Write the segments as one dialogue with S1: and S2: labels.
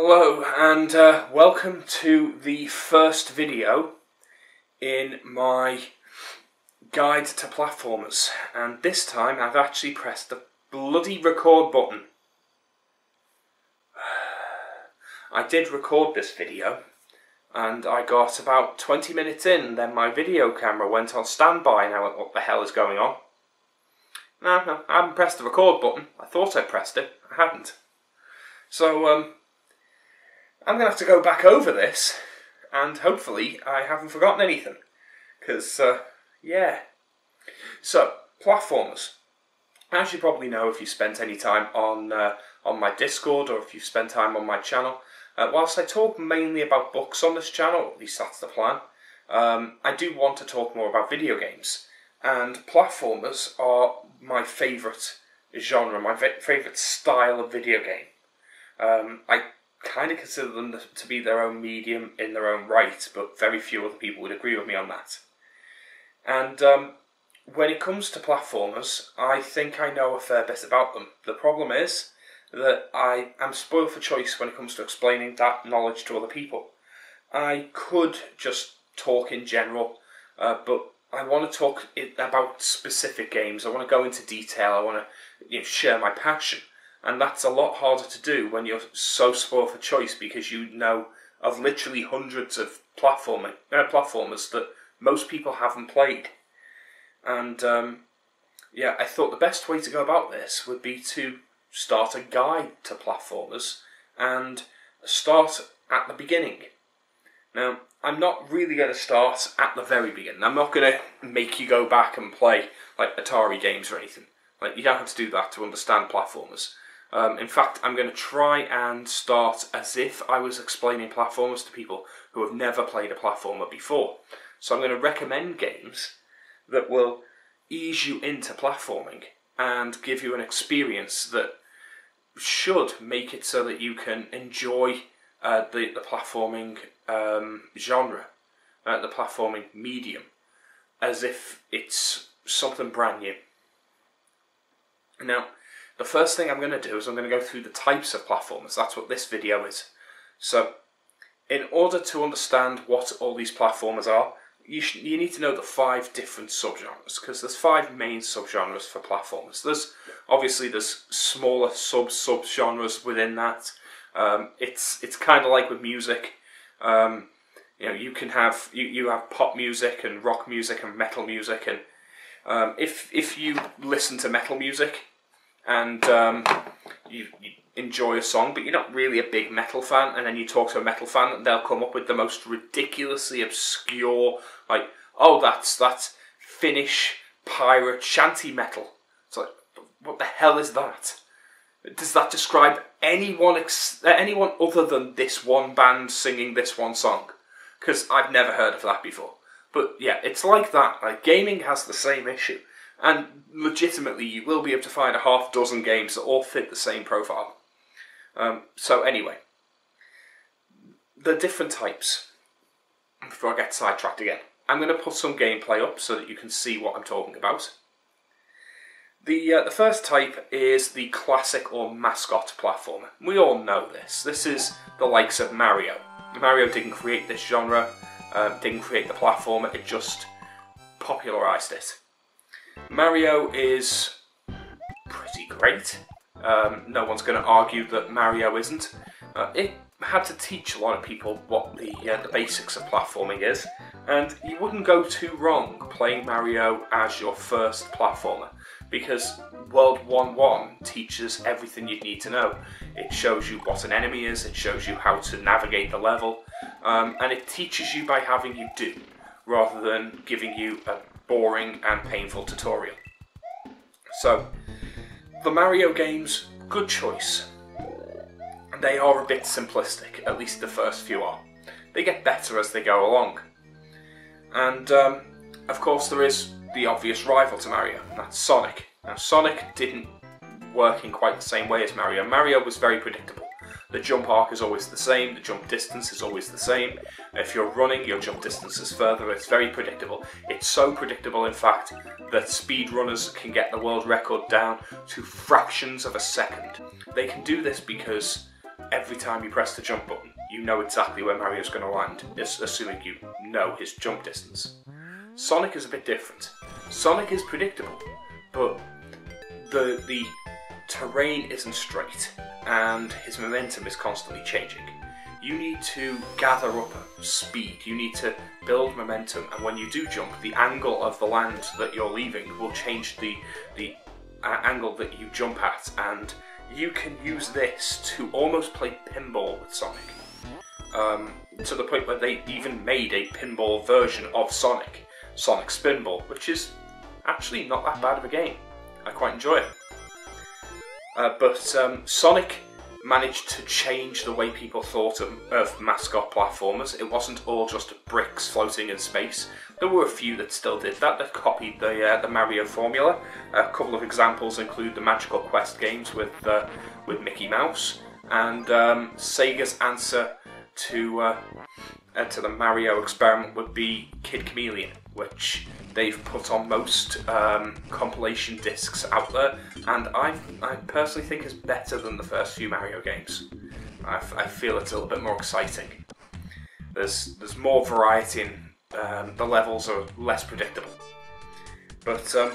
S1: Hello and uh, welcome to the first video in my guide to platformers and this time I've actually pressed the bloody record button. I did record this video and I got about 20 minutes in then my video camera went on standby and I went what the hell is going on? No, no, I haven't pressed the record button. I thought I pressed it. I hadn't. So, um, I'm going to have to go back over this, and hopefully I haven't forgotten anything. Because, uh, yeah. So, platformers. As you probably know if you've spent any time on, uh, on my Discord or if you've spent time on my channel, uh, whilst I talk mainly about books on this channel, at least that's the plan, um, I do want to talk more about video games. And platformers are my favourite genre, my favourite style of video game. Um, I kind of consider them to be their own medium in their own right, but very few other people would agree with me on that. And um, when it comes to platformers, I think I know a fair bit about them. The problem is that I am spoiled for choice when it comes to explaining that knowledge to other people. I could just talk in general, uh, but I want to talk about specific games. I want to go into detail. I want to you know, share my passion. And that's a lot harder to do when you're so spoiled for choice because you know of literally hundreds of platforming, uh, platformers that most people haven't played. And um, yeah, I thought the best way to go about this would be to start a guide to platformers and start at the beginning. Now, I'm not really going to start at the very beginning. I'm not going to make you go back and play like Atari games or anything. Like you don't have to do that to understand platformers. Um, in fact, I'm going to try and start as if I was explaining platformers to people who have never played a platformer before. So I'm going to recommend games that will ease you into platforming and give you an experience that should make it so that you can enjoy uh, the, the platforming um, genre, uh, the platforming medium, as if it's something brand new. Now, the first thing I'm going to do is I'm going to go through the types of platformers. That's what this video is. So, in order to understand what all these platformers are, you, you need to know the five different subgenres because there's five main subgenres for platformers. There's obviously there's smaller sub subgenres within that. Um, it's it's kind of like with music. Um, you know, you can have you, you have pop music and rock music and metal music, and um, if if you listen to metal music, and um, you, you, enjoy a song, but you're not really a big metal fan, and then you talk to a metal fan, and they'll come up with the most ridiculously obscure, like, oh, that's that's Finnish pirate shanty metal. It's like, what the hell is that? Does that describe anyone ex- anyone other than this one band singing this one song? Because I've never heard of that before. But yeah, it's like that. Like gaming has the same issue. And legitimately, you will be able to find a half dozen games that all fit the same profile. Um, so, anyway, the different types. Before I get sidetracked again, I'm going to put some gameplay up so that you can see what I'm talking about. The, uh, the first type is the classic or mascot platformer. We all know this. This is the likes of Mario. Mario didn't create this genre, um, didn't create the platformer, it just popularised it. Mario is pretty great. Um, no one's going to argue that Mario isn't. Uh, it had to teach a lot of people what the uh, the basics of platforming is, and you wouldn't go too wrong playing Mario as your first platformer because World 1 1 teaches everything you need to know. It shows you what an enemy is, it shows you how to navigate the level, um, and it teaches you by having you do rather than giving you a boring and painful tutorial. So, the Mario games, good choice. They are a bit simplistic, at least the first few are. They get better as they go along. And, um, of course, there is the obvious rival to Mario, that's Sonic. Now, Sonic didn't work in quite the same way as Mario. Mario was very predictable. The jump arc is always the same, the jump distance is always the same. If you're running, your jump distance is further, it's very predictable. It's so predictable, in fact, that speedrunners can get the world record down to fractions of a second. They can do this because every time you press the jump button, you know exactly where Mario's going to land, assuming you know his jump distance. Sonic is a bit different. Sonic is predictable, but the the terrain isn't straight, and his momentum is constantly changing. You need to gather up speed. You need to build momentum, and when you do jump, the angle of the land that you're leaving will change the the uh, angle that you jump at, and you can use this to almost play pinball with Sonic. Um, to the point where they even made a pinball version of Sonic, Sonic Spinball, which is actually not that bad of a game. I quite enjoy it. Uh, but um, Sonic managed to change the way people thought of, of, mascot platformers. It wasn't all just bricks floating in space. There were a few that still did that, that copied the, uh, the Mario formula. A couple of examples include the Magical Quest games with, uh, with Mickey Mouse, and um, Sega's answer to, uh, uh to the Mario experiment would be Kid Chameleon, which they've put on most um, compilation discs out there, and I, I personally think is better than the first few Mario games. I, feel it's a little bit more exciting. There's there's more variety and um, the levels are less predictable. But um,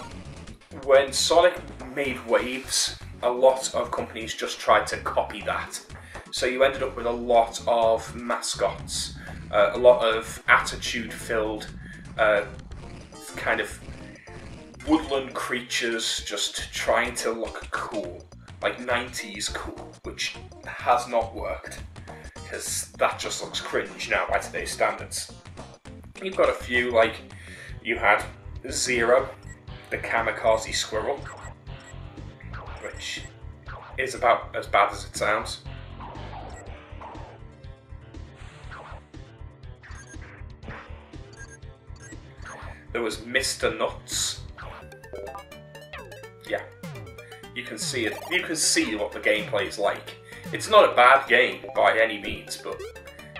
S1: when Sonic made waves, a lot of companies just tried to copy that. So you ended up with a lot of mascots, uh, a lot of attitude-filled uh, kind of woodland creatures just trying to look cool, like 90s cool, which has not worked because that just looks cringe now by today's standards. You've got a few, like you had Zero, the kamikaze squirrel, which is about as bad as it sounds. There was Mr. Nutz. Yeah. You can see it. You can see what the gameplay is like. It's not a bad game by any means, but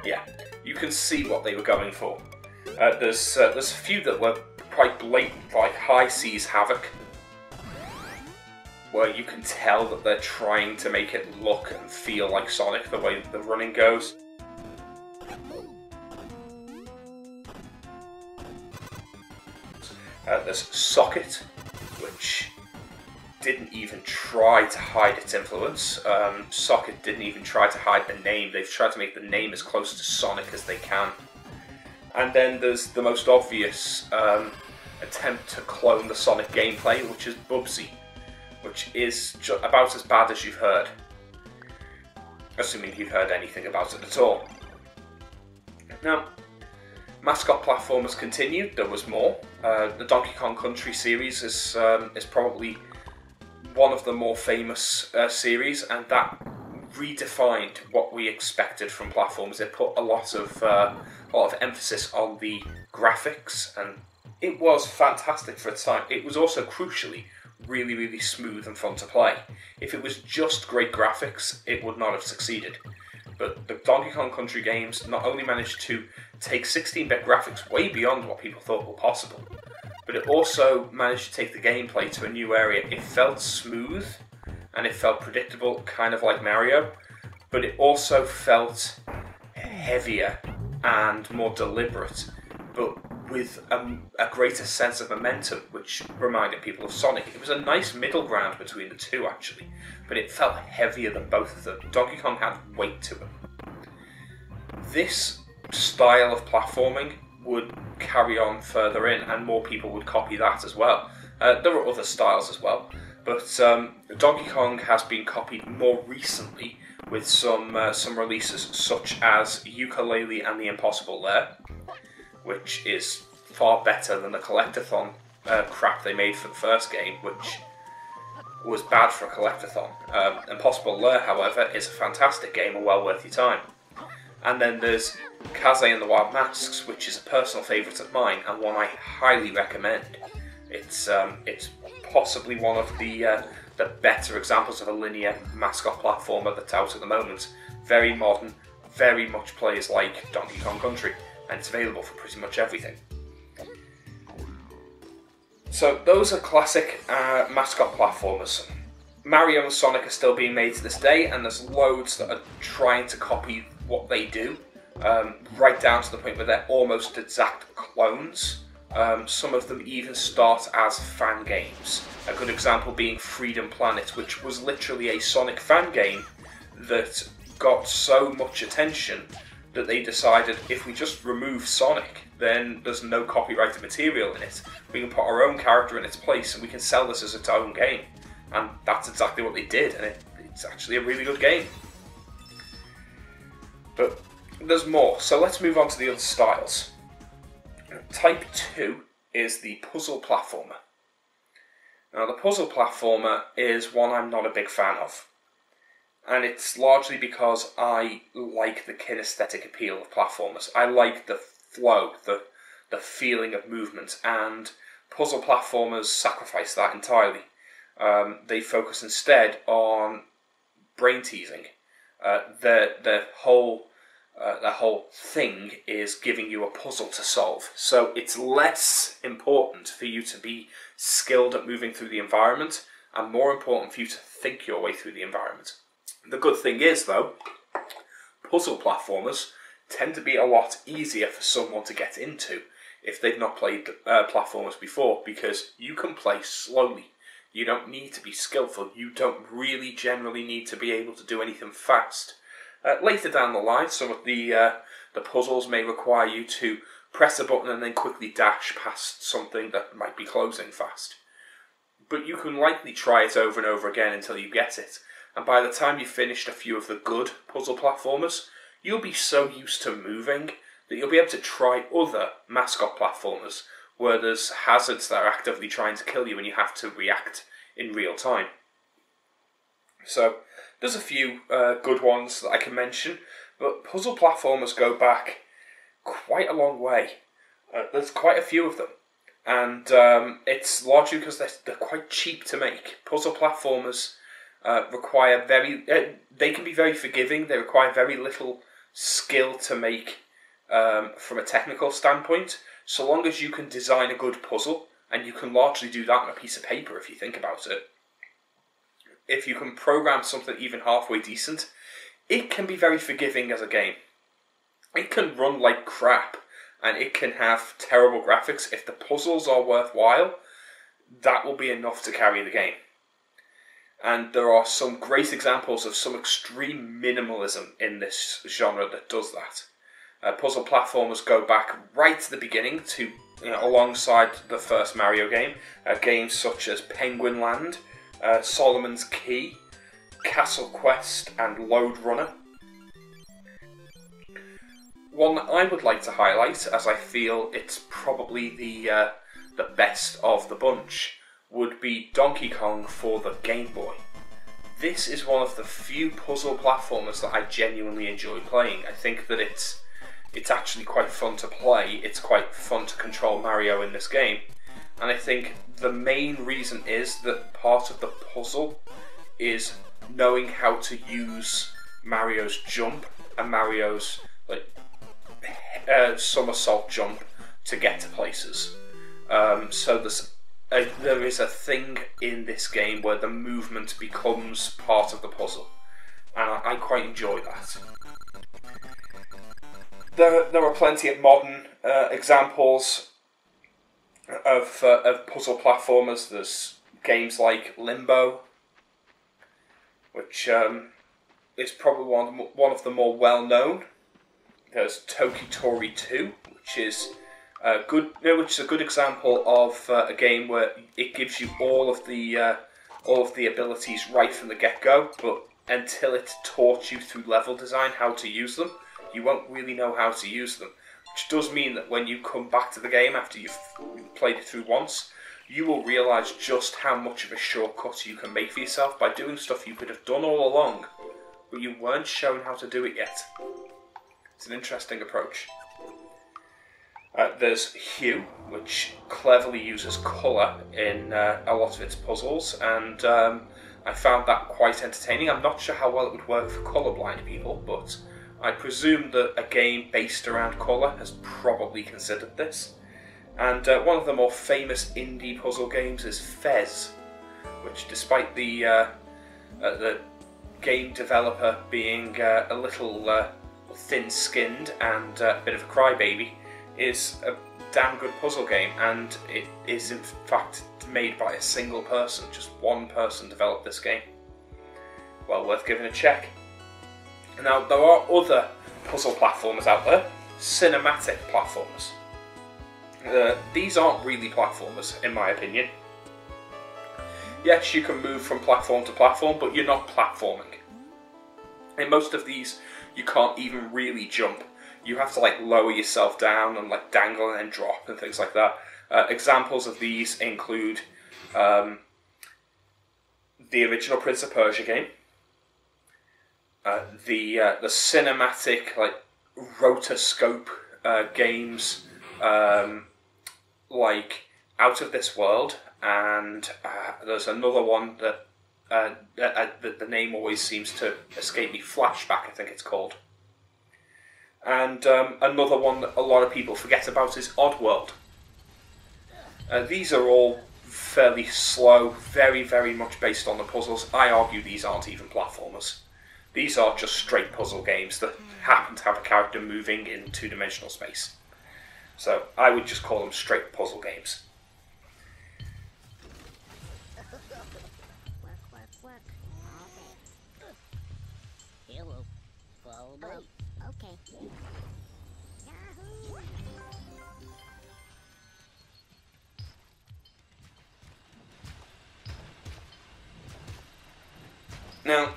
S1: yeah, you can see what they were going for. Uh, there's uh, there's a few that were quite blatant, like High Seas Havoc, where you can tell that they're trying to make it look and feel like Sonic the way the running goes. Uh, there's Socket, which didn't even try to hide its influence. Um, Socket didn't even try to hide the name. They've tried to make the name as close to Sonic as they can. And then there's the most obvious um, attempt to clone the Sonic gameplay, which is Bubsy, which is about as bad as you've heard. Assuming you've heard anything about it at all. Now, Mascot platformers continued. There was more. Uh, the Donkey Kong Country series is um, is probably one of the more famous uh, series, and that redefined what we expected from platforms. It put a lot of uh, a lot of emphasis on the graphics, and it was fantastic for its time. It was also crucially really, really smooth and fun to play. If it was just great graphics, it would not have succeeded. But the Donkey Kong Country games not only managed to take 16 bit graphics way beyond what people thought were possible, but it also managed to take the gameplay to a new area. It felt smooth and it felt predictable, kind of like Mario, but it also felt heavier and more deliberate, but with a, a, greater sense of momentum, which reminded people of Sonic. It was a nice middle ground between the two, actually, but it felt heavier than both of them. Donkey Kong had weight to it. This style of platforming would carry on further in, and more people would copy that as well. Uh, there are other styles as well, but um, Donkey Kong has been copied more recently with some uh, some releases such as Yooka-Laylee and the Impossible Lair, which is far better than the Collectathon uh, crap they made for the first game, which was bad for a Collectathon. Um, Impossible Lair, however, is a fantastic game and well worth your time. And then there's Kaze and the Wild Masks, which is a personal favourite of mine and one I highly recommend. It's um, it's possibly one of the uh, the better examples of a linear mascot platformer that's out at the moment. Very modern, very much plays like Donkey Kong Country, and it's available for pretty much everything. So those are classic uh, mascot platformers. Mario and Sonic are still being made to this day, and there's loads that are trying to copy what they do, um, right down to the point where they're almost exact clones. Um, some of them even start as fan games. A good example being Freedom Planet, which was literally a Sonic fan game that got so much attention that they decided if we just remove Sonic, then there's no copyrighted material in it. We can put our own character in its place and we can sell this as its own game. And that's exactly what they did, and it, it's actually a really good game. But there's more, so let's move on to the other styles. Type 2 is the puzzle platformer. Now, the puzzle platformer is one I'm not a big fan of. And it's largely because I like the kinesthetic appeal of platformers. I like the flow, the, the feeling of movement, and puzzle platformers sacrifice that entirely. Um, they focus instead on brain teasing. Uh, the the whole uh, the whole thing is giving you a puzzle to solve. So it's less important for you to be skilled at moving through the environment, and more important for you to think your way through the environment. The good thing is, though, puzzle platformers tend to be a lot easier for someone to get into if they've not played uh, platformers before because you can play slowly. You don't need to be skillful. You don't really generally need to be able to do anything fast. Uh, later down the line, some of the uh, the puzzles may require you to press a button and then quickly dash past something that might be closing fast. But you can likely try it over and over again until you get it. And by the time you've finished a few of the good puzzle platformers, you'll be so used to moving that you'll be able to try other mascot platformers where there's hazards that are actively trying to kill you and you have to react in real time. So, there's a few uh, good ones that I can mention, but puzzle platformers go back quite a long way. Uh, there's quite a few of them, and um, it's largely because they're, they're quite cheap to make. Puzzle platformers uh, require very, uh, they can be very forgiving, they require very little skill to make um, from a technical standpoint, so long as you can design a good puzzle, and you can largely do that on a piece of paper if you think about it. If you can program something even halfway decent, it can be very forgiving as a game. It can run like crap, and it can have terrible graphics. If the puzzles are worthwhile, that will be enough to carry the game. And there are some great examples of some extreme minimalism in this genre that does that. Uh, puzzle platformers go back right to the beginning to you know, alongside the first Mario game. Uh, games such as Penguin Land, uh, Solomon's Key, Castle Quest, and Lode Runner. One that I would like to highlight, as I feel it's probably the uh, the best of the bunch, would be Donkey Kong for the Game Boy. This is one of the few puzzle platformers that I genuinely enjoy playing. I think that it's it's actually quite fun to play. It's quite fun to control Mario in this game. And I think the main reason is that part of the puzzle is knowing how to use Mario's jump and Mario's like uh, somersault jump to get to places. Um, so there's a, there is a thing in this game where the movement becomes part of the puzzle, and I, I quite enjoy that. There, there are plenty of modern uh, examples of, uh, of puzzle platformers. There's games like Limbo, which um, is probably one one of the more well known. There's Toki Tori 2, which is good, which is a good example of uh, a game where it gives you all of the uh, all of the abilities right from the get go, but until it taught you through level design how to use them, you won't really know how to use them. Which does mean that when you come back to the game after you've played it through once, you will realise just how much of a shortcut you can make for yourself by doing stuff you could have done all along, but you weren't shown how to do it yet. It's an interesting approach. Uh, there's Hue, which cleverly uses colour in uh, a lot of its puzzles, and um, I found that quite entertaining. I'm not sure how well it would work for colourblind people, but I presume that a game based around colour has probably considered this. And uh, one of the more famous indie puzzle games is Fez, which, despite the uh, uh, the game developer being uh, a little thin-skinned and a bit of a crybaby, is a damn good puzzle game, and it is in fact made by a single person. Just one person developed this game. Well worth giving a check. Now there are other puzzle platformers out there, cinematic platformers. Uh, these aren't really platformers, in my opinion. Yes, you can move from platform to platform, but you're not platforming. In most of these, you can't even really jump. You have to like lower yourself down and like dangle and then drop and things like that. Uh, examples of these include um, the original Prince of Persia game, uh, the uh, the cinematic like rotoscope uh, games um, like Out of This World, and uh, there's another one that uh, the, the name always seems to escape me. Flashback, I think it's called. And um, another one that a lot of people forget about is Oddworld. Uh, these are all fairly slow, very, very much based on the puzzles. I argue these aren't even platformers. These are just straight puzzle games that happen to have a character moving in two dimensional space. So I would just call them straight puzzle games. Now,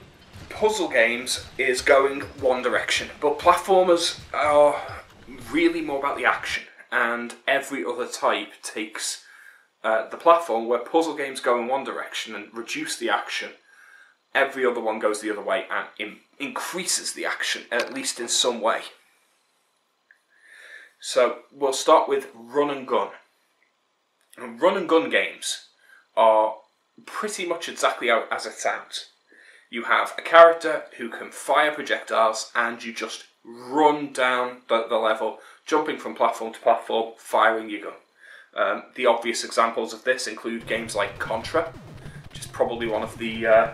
S1: puzzle games is going one direction, but platformers are really more about the action, and every other type takes uh, the platform where puzzle games go in one direction and reduce the action. Every other one goes the other way and in- increases the action, at least in some way. So we'll start with run and gun. Run and gun games are pretty much exactly as it sounds. You have a character who can fire projectiles, and you just run down the, the level, jumping from platform to platform, firing your gun. Um, the obvious examples of this include games like Contra, which is probably one of the uh,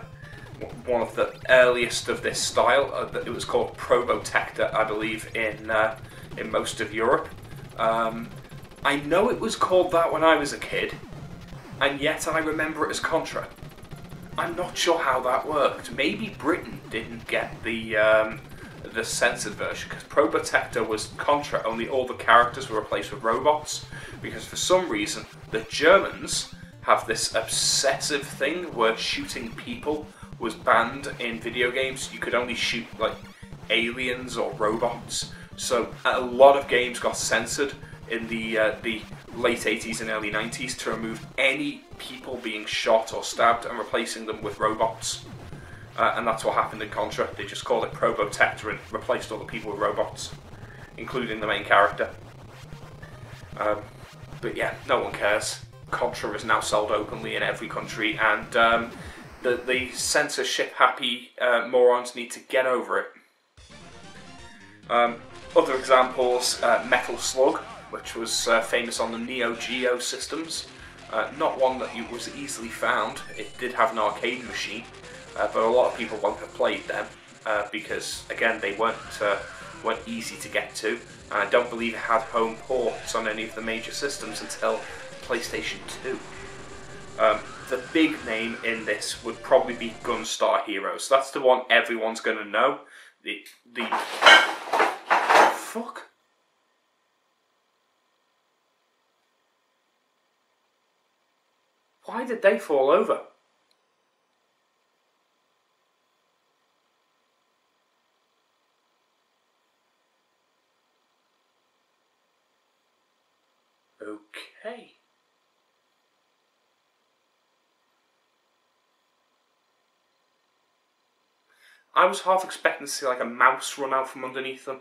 S1: one of the earliest of this style. Uh, it was called Probotector, I believe, in uh, in most of Europe. Um, I know it was called that when I was a kid, and yet I remember it as Contra. I'm not sure how that worked. Maybe Britain didn't get the um, the censored version because Probotector was Contra. Only all the characters were replaced with robots because for some reason the Germans have this obsessive thing where shooting people was banned in video games. You could only shoot like aliens or robots. So a lot of games got censored in the uh, the late 80s and early 90s to remove any people being shot or stabbed and replacing them with robots. Uh, and that's what happened in Contra. They just called it Probotector and replaced all the people with robots, including the main character. Um, but yeah, no one cares. Contra is now sold openly in every country, and um, the, the censorship happy uh, morons need to get over it. Um, other examples uh, Metal Slug, which was uh, famous on the Neo Geo systems. Uh, not one that was easily found. It did have an arcade machine, uh, but a lot of people won't have played them uh, because, again, they weren't uh, weren't easy to get to. And I don't believe it had home ports on any of the major systems until PlayStation 2. Um, the big name in this would probably be Gunstar Heroes. That's the one everyone's going to know. The the fuck. Why did they fall over? Okay. I was half expecting to see like a mouse run out from underneath them.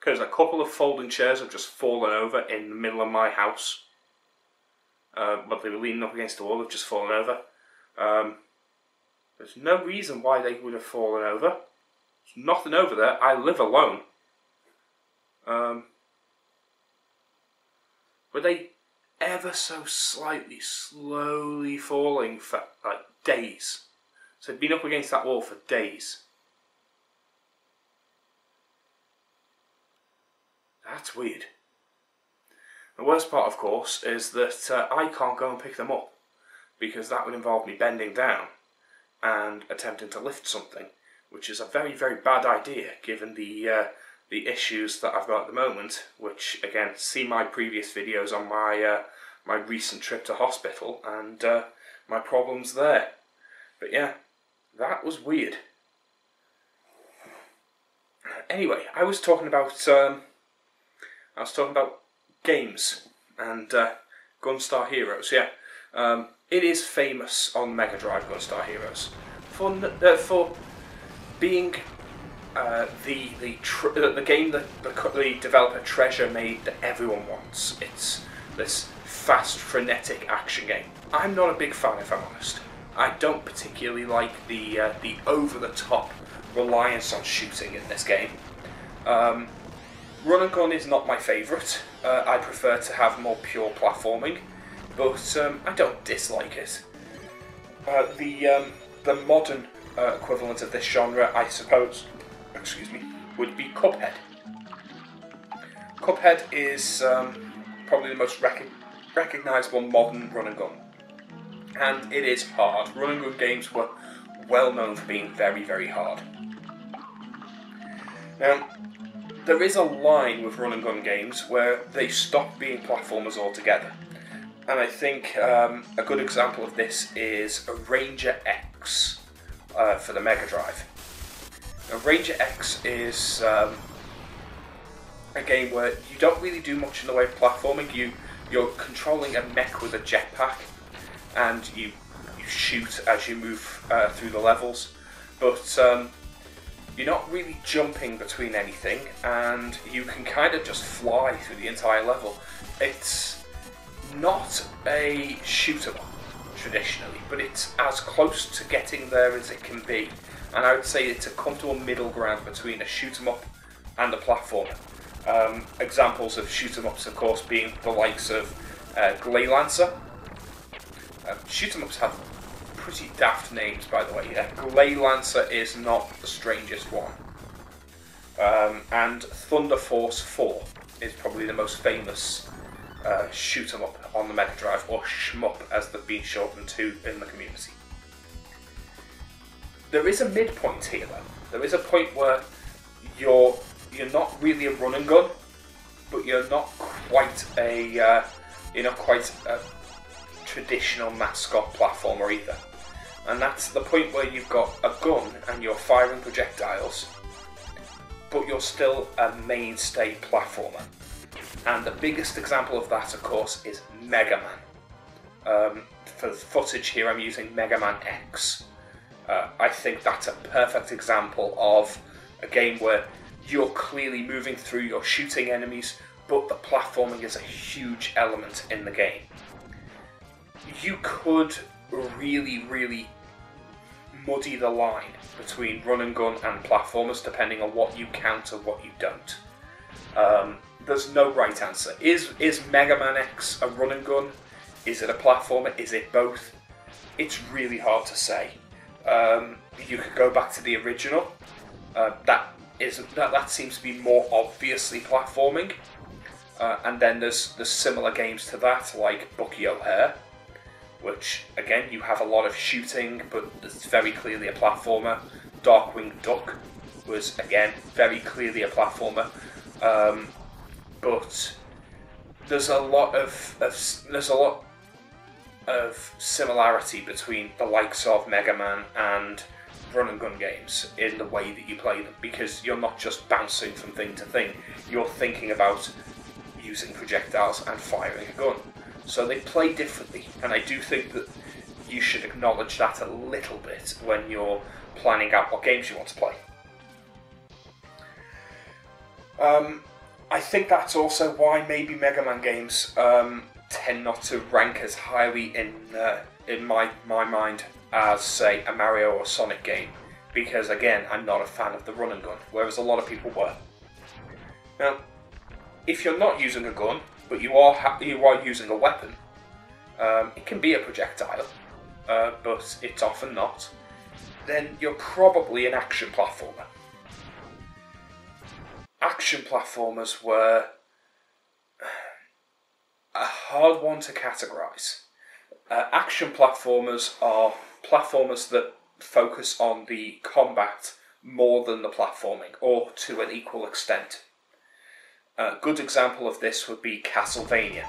S1: Because a couple of folding chairs have just fallen over in the middle of my house. Uh, but they were leaning up against the wall, they've just fallen over. Um, there's no reason why they would have fallen over. There's nothing over there. I live alone. Um, were they ever so slightly, slowly falling for like days? So they'd been up against that wall for days. That's weird. The worst part, of course, is that uh, I can't go and pick them up because that would involve me bending down and attempting to lift something, which is a very, very bad idea given the uh, the issues that I've got at the moment. Which again, see my previous videos on my uh, my recent trip to hospital and uh, my problems there. But yeah, that was weird. Anyway, I was talking about um, I was talking about games and uh, Gunstar Heroes. Yeah, um, it is famous on Mega Drive Gunstar Heroes for uh, for being uh, the the uh, the game that the, the developer Treasure made that everyone wants. It's this fast, frenetic action game. I'm not a big fan, if I'm honest. I don't particularly like the uh, the over the top reliance on shooting in this game. Um, Run and gun is not my favourite. Uh, I prefer to have more pure platforming, but um, I don't dislike it. Uh, the um, the modern uh, equivalent of this genre, I suppose, excuse me, would be Cuphead. Cuphead is um, probably the most rec- recognisable modern run and gun, and it is hard. Run and gun games were well known for being very, very hard. Now, there is a line with run and gun games where they stop being platformers altogether. And I think um, a good example of this is Ranger X uh, for the Mega Drive. Ranger X is um, a game where you don't really do much in the way of platforming. You you're controlling a mech with a jetpack, and you you shoot as you move uh, through the levels. But um, you're not really jumping between anything, and you can kind of just fly through the entire level. It's not a shoot 'em up traditionally, but it's as close to getting there as it can be. And I would say it's a comfortable middle ground between a shoot 'em up and a platformer. Um, examples of shoot 'em ups, of course, being the likes of uh. Um, shoot 'em ups have pretty daft names, by the way. Yeah, Gleylancer is not the strangest one. Um, and Thunder Force 4 is probably the most famous uh, shoot 'em up on the Mega Drive, or shmup as they've been shortened to in the community. There is a midpoint here, though. There is a point where you're you're not really a run and gun, but you're not quite a uh, you're not quite a traditional mascot platformer either. And that's the point where you've got a gun and you're firing projectiles, but you're still a mainstay platformer. And the biggest example of that, of course, is Mega Man. Um, for the footage here, I'm using Mega Man X. Uh, I think that's a perfect example of a game where you're clearly moving through, you're shooting enemies, but the platforming is a huge element in the game. You could really, really muddy the line between run and gun and platformers depending on what you count and what you don't. Um, there's no right answer. Is is Mega Man X a run and gun? Is it a platformer? Is it both? It's really hard to say. Um, you could go back to the original. Uh, that is that that seems to be more obviously platforming. Uh, and then there's there's similar games to that, like Bucky O'Hare, which again you have a lot of shooting, but it's very clearly a platformer. Darkwing Duck was again very clearly a platformer, um, but there's a lot of, of there's a lot of similarity between the likes of Mega Man and run and gun games in the way that you play them because you're not just bouncing from thing to thing, you're thinking about using projectiles and firing a gun. So they play differently, and I do think that you should acknowledge that a little bit when you're planning out what games you want to play. Um, I think that's also why maybe Mega Man games um, tend not to rank as highly in uh, in my my mind as say a Mario or Sonic game, because again I'm not a fan of the run and gun, whereas a lot of people were. Now, if you're not using a gun, but you are ha- you are using a weapon, um, it can be a projectile, uh, but it's often not. then you're probably an action platformer. Action platformers were a hard one to categorize. Uh, action platformers are platformers that focus on the combat more than the platforming, or to an equal extent. A good example of this would be Castlevania.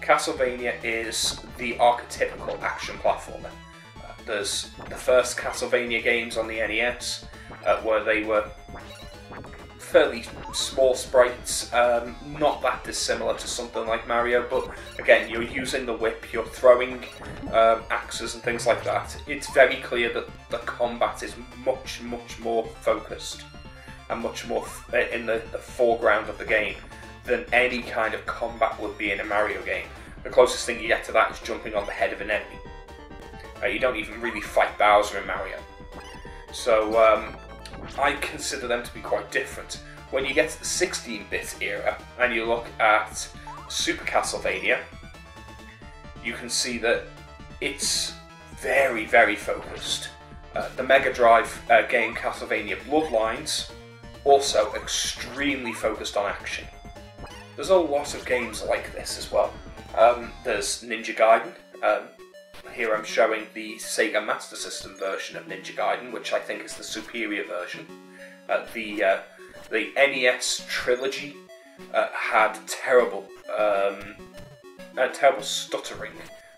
S1: Castlevania is the archetypical action platformer. Uh, there's the first Castlevania games on the NES, uh, where they were fairly small sprites, um, not that dissimilar to something like Mario, but again, you're using the whip, you're throwing um, axes and things like that. It's very clear that the combat is much, much more focused and much more uh, in the, the foreground of the game than any kind of combat would be in a Mario game. The closest thing you get to that is jumping on the head of an enemy. Uh, you don't even really fight Bowser in Mario. So um, I consider them to be quite different. When you get to the 16 bit era and you look at Super Castlevania, you can see that it's very, very focused. Uh, the Mega Drive uh, game Castlevania Bloodlines also extremely focused on action. There's a lot of games like this as well. Um, there's Ninja Gaiden. Um, here I'm showing the Sega Master System version of Ninja Gaiden, which I think is the superior version. Uh, the uh, the NES trilogy uh, had terrible um, terrible stuttering,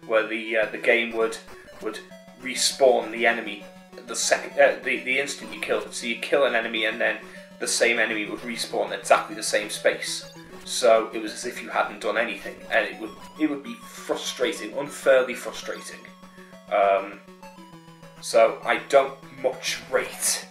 S1: where the uh, the game would would respawn the enemy the second uh, the the instant you killed it. So you kill an enemy and then the same enemy would respawn in exactly the same space. So it was as if you hadn't done anything, and it would it would be frustrating, unfairly frustrating. Um, so I don't much rate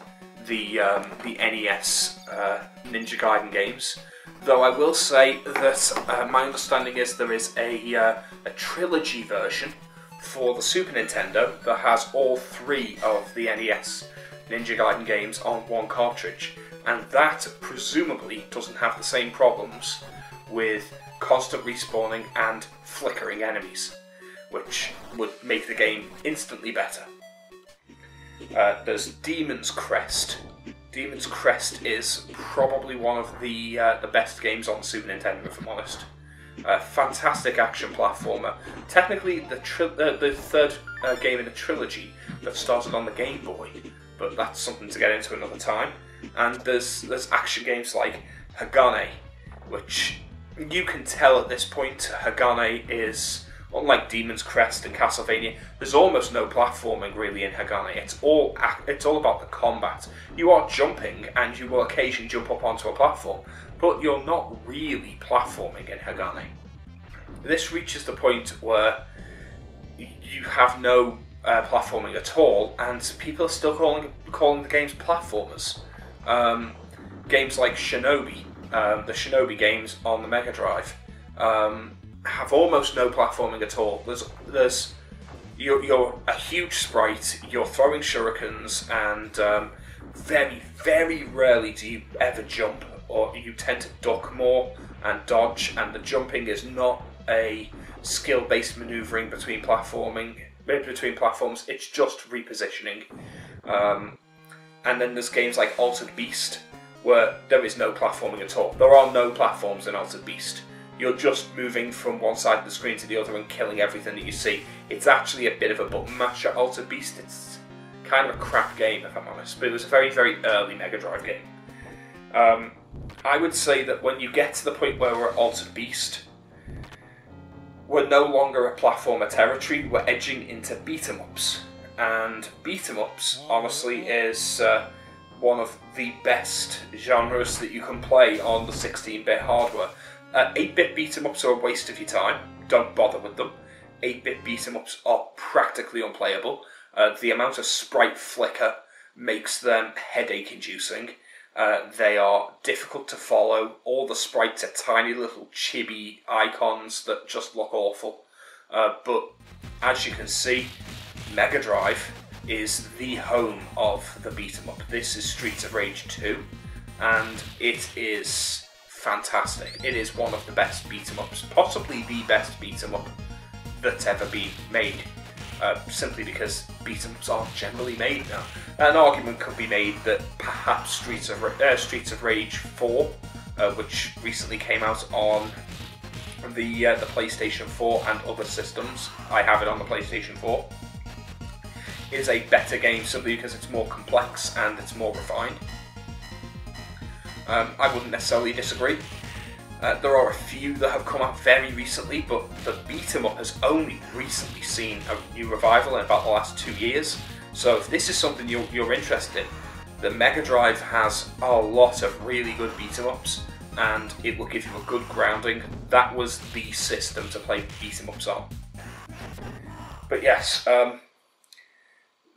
S1: the um, the NES uh, Ninja Gaiden games, though I will say that uh, my understanding is there is a uh, a trilogy version for the Super Nintendo that has all three of the NES Ninja Gaiden games on one cartridge, and that presumably doesn't have the same problems with constant respawning and flickering enemies, which would make the game instantly better. Uh, there's Demon's Crest. Demon's Crest is probably one of the uh, the best games on the Super Nintendo, if I'm honest. Fantastic action platformer. Technically, the uh, the third uh, game in a trilogy that started on the Game Boy, but that's something to get into another time. And there's there's action games like Hagane, which you can tell at this point Hagane is unlike Demon's Crest and Castlevania. There's almost no platforming really in Hagane. It's all it's all about the combat. You are jumping, and you will occasionally jump up onto a platform, but you're not really platforming in Hagane. This reaches the point where you have no uh, platforming at all, and people are still calling calling the games platformers. Um, games like Shinobi, um, the Shinobi games on the Mega Drive, um, have almost no platforming at all. There's there's you're, you're a huge sprite. You're throwing shurikens, and um, very very rarely do you ever jump, or you tend to duck more and dodge. And the jumping is not a skill-based maneuvering between platforming between platforms. It's just repositioning. Um, and then there's games like Altered Beast, where there is no platforming at all. There are no platforms in Altered Beast. You're just moving from one side of the screen to the other and killing everything that you see. It's actually a bit of a button masher, Altered Beast. It's kind of a crap game, if I'm honest, but it was a very, very early Mega Drive game. Um, I would say that when you get to the point where we're at Altered Beast, we're no longer a platformer territory, we're edging into beat 'em ups. And beat 'em ups, honestly, is uh, one of the best genres that you can play on the 16 bit hardware. 8 bit beat 'em ups are a waste of your time, don't bother with them. 8 bit beat 'em ups are practically unplayable. Uh, the amount of sprite flicker makes them headache inducing. Uh, they are difficult to follow. All the sprites are tiny little chibi icons that just look awful. Uh, but as you can see, Mega Drive is the home of the beat 'em up. This is Streets of Rage 2, and it is fantastic. It is one of the best beat 'em ups, possibly the best beat 'em up that's ever been made. uh, simply because beat 'em ups aren't generally made now. An argument could be made that perhaps Streets of, uh, Streets of Rage 4, uh, which recently came out on the uh, the PlayStation 4 and other systems, I have it on the PlayStation 4, is a better game simply because it's more complex and it's more refined. Um, I wouldn't necessarily disagree. Uh, there are a few that have come out very recently, but the beat 'em up has only recently seen a new revival in about the last two years. So if this is something you're, you're interested in, the Mega Drive has a lot of really good beat 'em ups, and it will give you a good grounding. That was the system to play beat 'em ups on. But yes, um,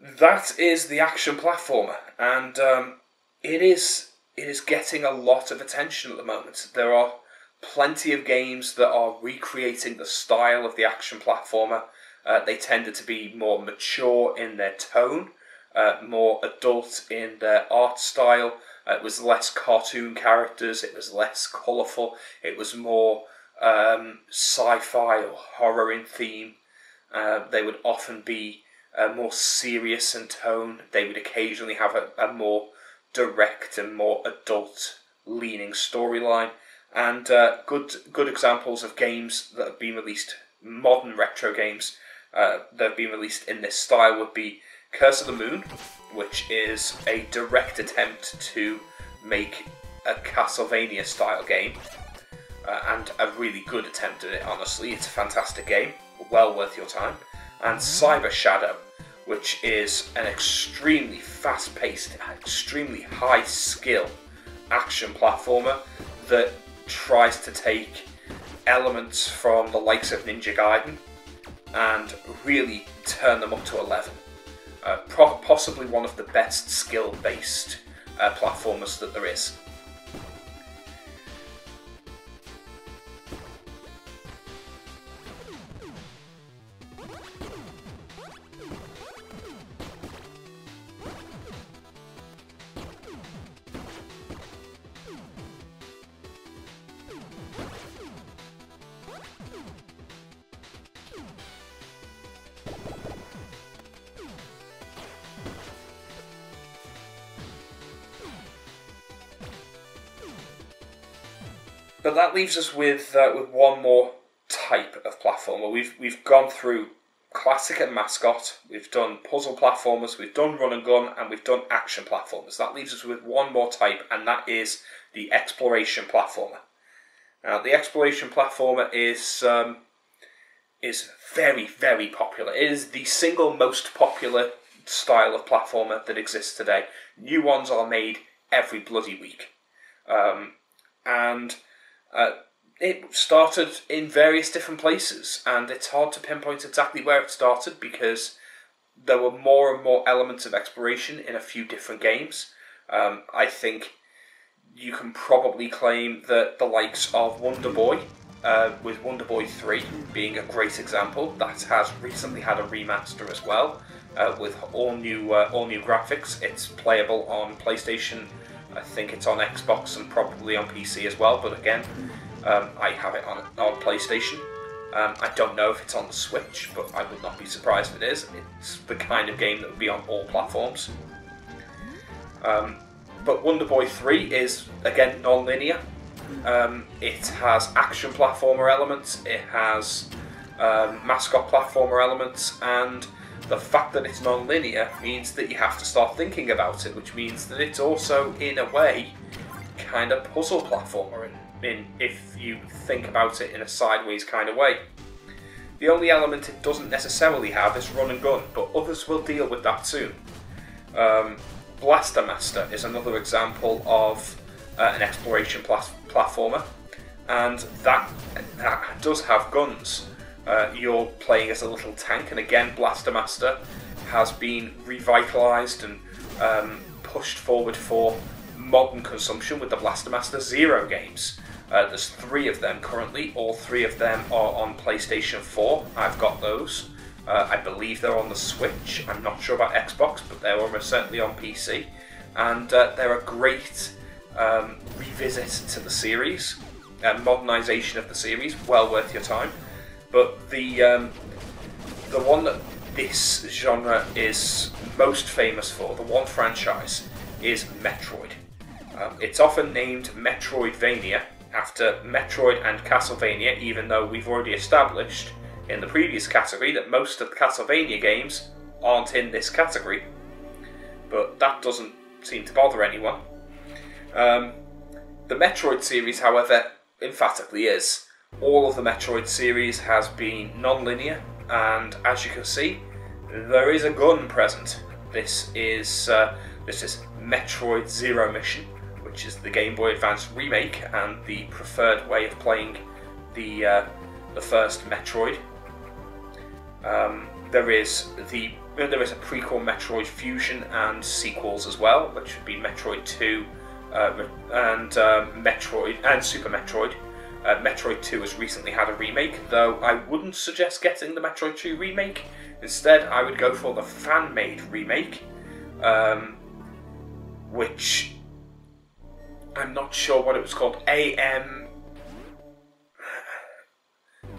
S1: that is the action platformer, and um, it is it is getting a lot of attention at the moment. There are plenty of games that are recreating the style of the action platformer. Uh, they tended to be more mature in their tone, uh, more adult in their art style. Uh, it was less cartoon characters. It was less colourful. It was more um, sci-fi or horror in theme. Uh, they would often be uh, more serious in tone. They would occasionally have a, a more direct and more adult leaning storyline. And uh, good good examples of games that have been released, modern retro games uh, that have been released in this style would be Curse of the Moon, which is a direct attempt to make a Castlevania style game. Uh, and a really good attempt at it, honestly. It's a fantastic game, well worth your time. And Cyber Shadow, which is an extremely fast paced, extremely high skill action platformer that tries to take elements from the likes of Ninja Gaiden and really turn them up to 11. Uh, possibly one of the best skill based uh, platformers that there is. That leaves us with uh, with one more type of platformer. We've we've gone through classic and mascot. We've done puzzle platformers. We've done run and gun, and we've done action platformers. That leaves us with one more type, and that is the exploration platformer. Now, the exploration platformer is um, is very very popular. It is the single most popular style of platformer that exists today. New ones are made every bloody week, um, and uh, it started in various different places, and it's hard to pinpoint exactly where it started because there were more and more elements of exploration in a few different games. Um, I think you can probably claim that the likes of Wonder Boy, uh, with Wonder Boy 3 being a great example, that has recently had a remaster as well, uh, with all new uh, all new graphics. It's playable on PlayStation I think it's on Xbox and probably on PC as well. But again, um, I have it on on PlayStation. Um, I don't know if it's on the Switch, but I would not be surprised if it is. It's the kind of game that would be on all platforms. Um, but Wonder Boy 3 is, again, non linear. Um, it has action platformer elements, it has um, mascot platformer elements, and the fact that it's non-linear means that you have to start thinking about it, which means that it's also, in a way, kind of puzzle platformer. If you think about it in a sideways kind of way. The only element it doesn't necessarily have is run and gun, but others will deal with that soon. Um, Blaster Master is another example of uh, an exploration plat- platformer, and that that does have guns. Uh, you're playing as a little tank, and again, Blaster Master has been revitalized and um, pushed forward for modern consumption with the Blaster Master Zero games. Uh, there's three of them currently. All three of them are on PlayStation 4. I've got those. Uh, I believe they're on the Switch. I'm not sure about Xbox, but they're almost certainly on PC. And uh, they're a great um, revisit to the series, a modernization of the series, well worth your time. But the um, the one that this genre is most famous for, the one franchise, is Metroid. Um, it's often named Metroidvania after Metroid and Castlevania, even though we've already established in the previous category that most of the Castlevania games aren't in this category. But that doesn't seem to bother anyone. Um, the Metroid series, however, emphatically is. All of the Metroid series has been non-linear, and as you can see, there is a gun present. This is uh, this is Metroid Zero Mission, which is the Game Boy Advance remake and the preferred way of playing the uh, the first Metroid. Um, there is the there is a prequel Metroid Fusion and sequels as well, which would be Metroid Two uh, and uh, Metroid and Super Metroid. Uh, Metroid 2 has recently had a remake, though I wouldn't suggest getting the Metroid 2 remake. Instead, I would go for the fan made remake, um, which I'm not sure what it was called. AM.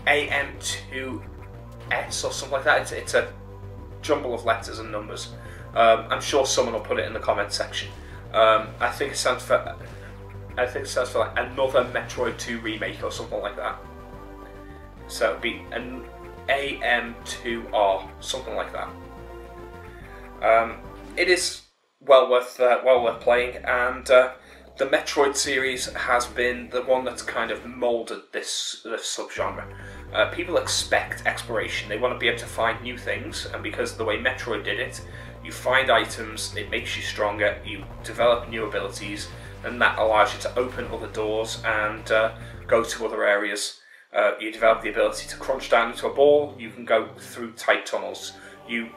S1: AM2S or something like that. It's, it's a jumble of letters and numbers. Um, I'm sure someone will put it in the comment section. Um, I think it stands for. I think stands for like another Metroid 2 remake or something like that. So it'd be an AM2R, something like that. Um, it is well worth uh, well worth playing, and uh, the Metroid series has been the one that's kind of molded this this subgenre. Uh, people expect exploration; they want to be able to find new things, and because of the way Metroid did it, you find items, it makes you stronger, you develop new abilities, and that allows you to open other doors and uh, go to other areas. Uh, you develop the ability to crunch down into a ball, you can go through tight tunnels. You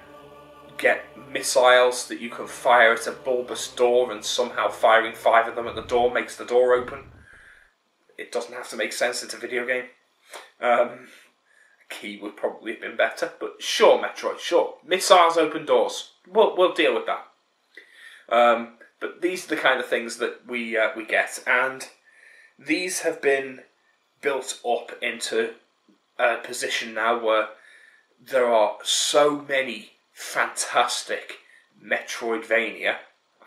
S1: get missiles that you can fire at a bulbous door, and somehow firing five of them at the door makes the door open. It doesn't have to make sense, it's a video game. Um, key would probably have been better, but sure, Metroid, sure. Missiles open doors. We'll, we'll deal with that. Um, but these are the kind of things that we uh, we get, and these have been built up into a position now where there are so many fantastic Metroidvania.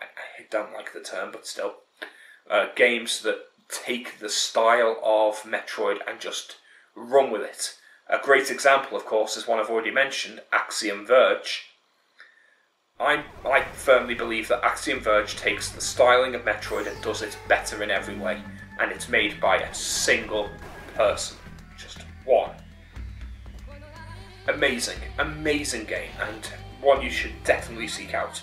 S1: I, I don't like the term, but still, uh, games that take the style of Metroid and just run with it. A great example, of course, is one I've already mentioned, Axiom Verge. I, I firmly believe that Axiom Verge takes the styling of Metroid and does it better in every way, and it's made by a single person. Just one. Amazing, amazing game, and one you should definitely seek out.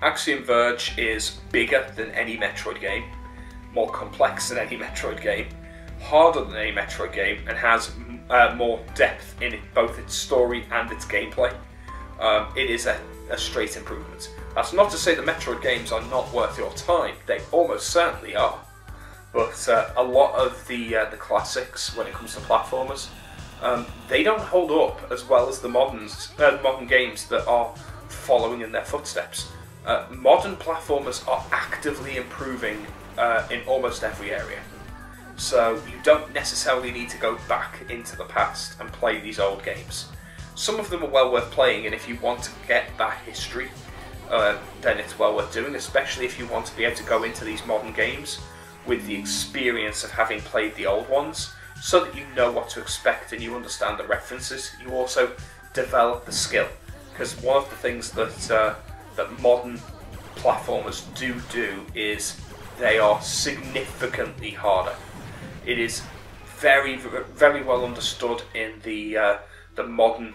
S1: Axiom Verge is bigger than any Metroid game, more complex than any Metroid game, harder than any Metroid game, and has uh, more depth in both its story and its gameplay. Um, it is a, a straight improvement. That's not to say the Metroid games are not worth your time, they almost certainly are. But uh, a lot of the uh, the classics, when it comes to platformers, um, they don't hold up as well as the moderns, uh, modern games that are following in their footsteps. Uh, modern platformers are actively improving uh, in almost every area. So you don't necessarily need to go back into the past and play these old games. Some of them are well worth playing, and if you want to get that history, uh, then it's well worth doing, especially if you want to be able to go into these modern games with the experience of having played the old ones, so that you know what to expect and you understand the references. You also develop the skill, because one of the things that uh, that modern platformers do do is they are significantly harder. It is very very well understood in the uh, the modern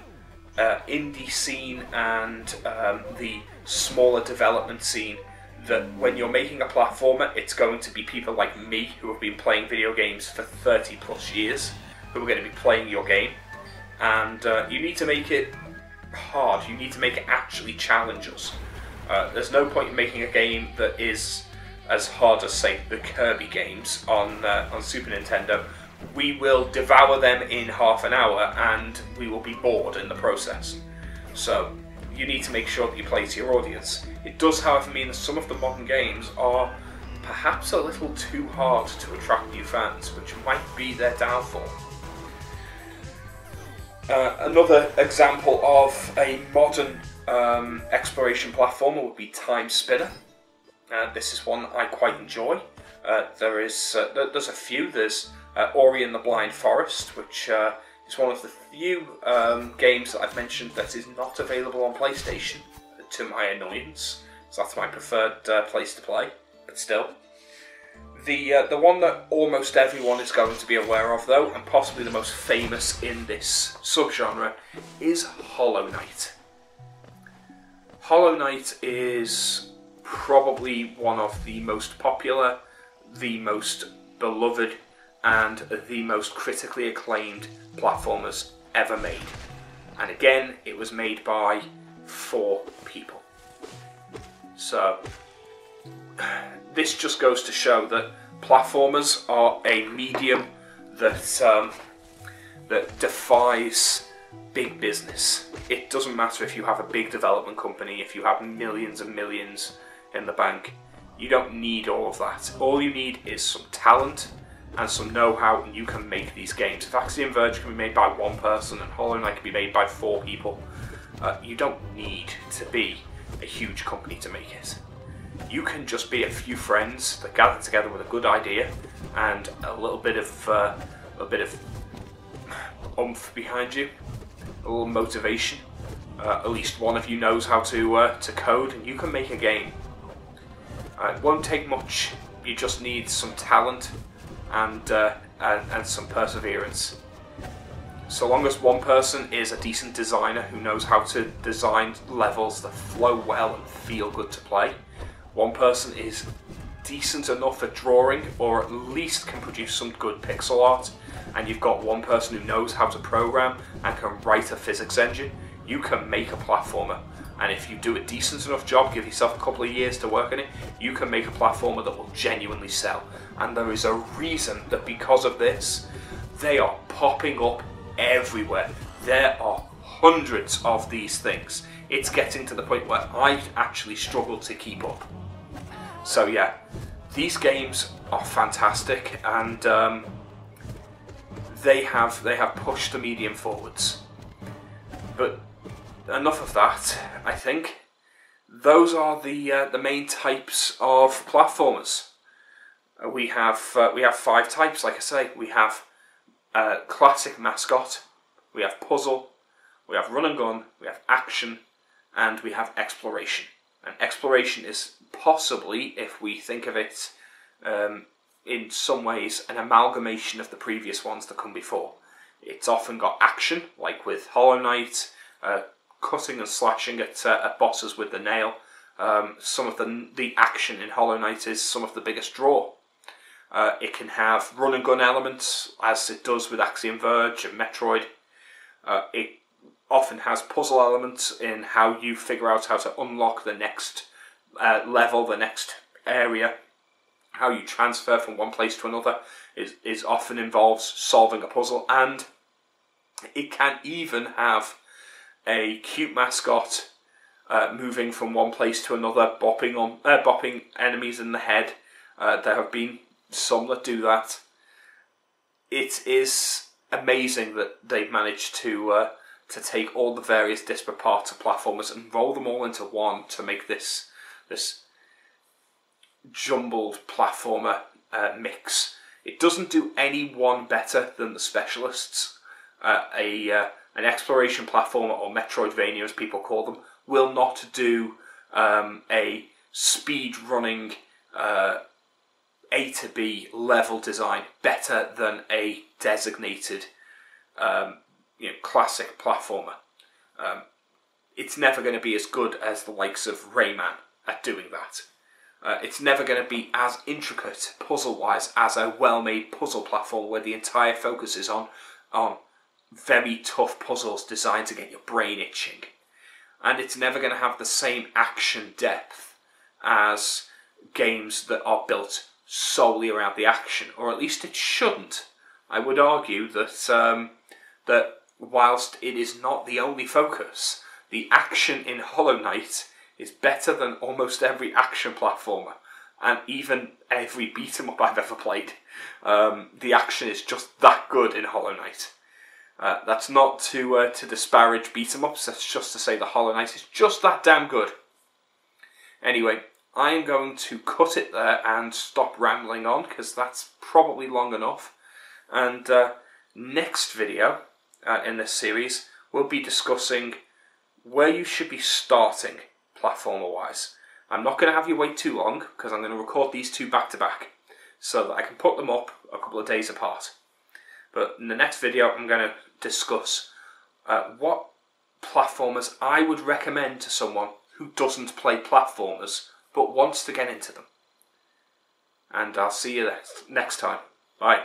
S1: uh, indie scene and um, the smaller development scene that when you're making a platformer, it's going to be people like me who have been playing video games for 30 plus years who are going to be playing your game. And uh, you need to make it hard, you need to make it actually challenge us. Uh, there's no point in making a game that is as hard as, say, the Kirby games on, uh, on Super Nintendo. We will devour them in half an hour and we will be bored in the process. So, you need to make sure that you play to your audience. It does, however, mean that some of the modern games are perhaps a little too hard to attract new fans, which might be their downfall. Uh, another example of a modern um, exploration platformer would be Timespinner. Uh, this is one I quite enjoy. Uh, there is uh, there's a few. There's uh, Ori and the Blind Forest, which uh, is one of the few um, games that I've mentioned that is not available on PlayStation, to my annoyance. So that's my preferred place to play. But still, the uh, the one that almost everyone is going to be aware of, though, and possibly the most famous in this subgenre, is Hollow Knight. Hollow Knight is probably one of the most popular, the most beloved, and the most critically acclaimed platformers ever made. And again, it was made by four people. So, this just goes to show that platformers are a medium that um, that defies big business. It doesn't matter if you have a big development company, if you have millions and millions in the bank. You don't need all of that. All you need is some talent and some know-how, and you can make these games. If Axiom Verge can be made by one person and Hollow Knight can be made by four people, uh, you don't need to be a huge company to make it you can just be a few friends that gather together with a good idea and a little bit of uh, a bit of umph behind you, a little motivation. Uh, at least one of you knows how to uh, to code, and you can make a game. It won't take much. You just need some talent and, uh, and and some perseverance. So long as one person is a decent designer who knows how to design levels that flow well and feel good to play, one person is decent enough at drawing or at least can produce some good pixel art and you've got one person who knows how to program and can write a physics engine, you can make a platformer. And if you do a decent enough job, give yourself a couple of years to work on it, you can make a platformer that will genuinely sell. And there is a reason that because of this, they are popping up everywhere. There are hundreds of these things. It's getting to the point where I actually struggle to keep up. So yeah, these games are fantastic, and um, they have they have pushed the medium forwards. But enough of that. I think those are the uh, the main types of platformers. Uh, we have uh, we have five types. Like I say, we have uh, classic mascot, we have puzzle, we have run and gun, we have action, and we have exploration. And exploration is possibly, if we think of it um, in some ways, an amalgamation of the previous ones that come before. It's often got action, like with Hollow Knight, uh, cutting and slashing at, uh, at bosses with the nail. Um, some of the the action in Hollow Knight is some of the biggest draw. Uh, it can have run and gun elements, as it does with Axiom Verge and Metroid. Uh, it often has puzzle elements in how you figure out how to unlock the next uh, level, the next area. How you transfer from one place to another is, is often involves solving a puzzle, and it can even have a cute mascot uh, moving from one place to another, bopping on uh, bopping enemies in the head. Uh, there have been some that do that. It is amazing that they've managed to uh, to take all the various disparate parts of platformers and roll them all into one to make this this jumbled platformer uh, mix. It doesn't do any one better than the specialists. Uh, a an exploration platformer or Metroidvania, as people call them, will not do um, a speed running uh, A to B level design better than a designated um, you know, classic platformer. Um, it's never going to be as good as the likes of Rayman at doing that. Uh, it's never going to be as intricate puzzle-wise as a well-made puzzle platform where the entire focus is on on very tough puzzles designed to get your brain itching. And it's never going to have the same action depth as games that are built solely around the action, or at least it shouldn't. I would argue that um, that whilst it is not the only focus, the action in Hollow Knight is better than almost every action platformer, and even every beat 'em up I've ever played. Um, the action is just that good in Hollow Knight. Uh, that's not to uh, to disparage beat 'em ups. That's just to say the Hollow Knight is just that damn good. Anyway, I am going to cut it there and stop rambling on because that's probably long enough. And uh, next video uh, in this series, we'll be discussing where you should be starting platformer wise. I'm not going to have you wait too long because I'm going to record these two back to back so that I can put them up a couple of days apart. But in the next video, I'm going to discuss uh, what platformers I would recommend to someone who doesn't play platformers but wants to get into them. And I'll see you next time. Bye.